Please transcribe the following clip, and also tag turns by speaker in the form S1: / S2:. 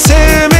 S1: same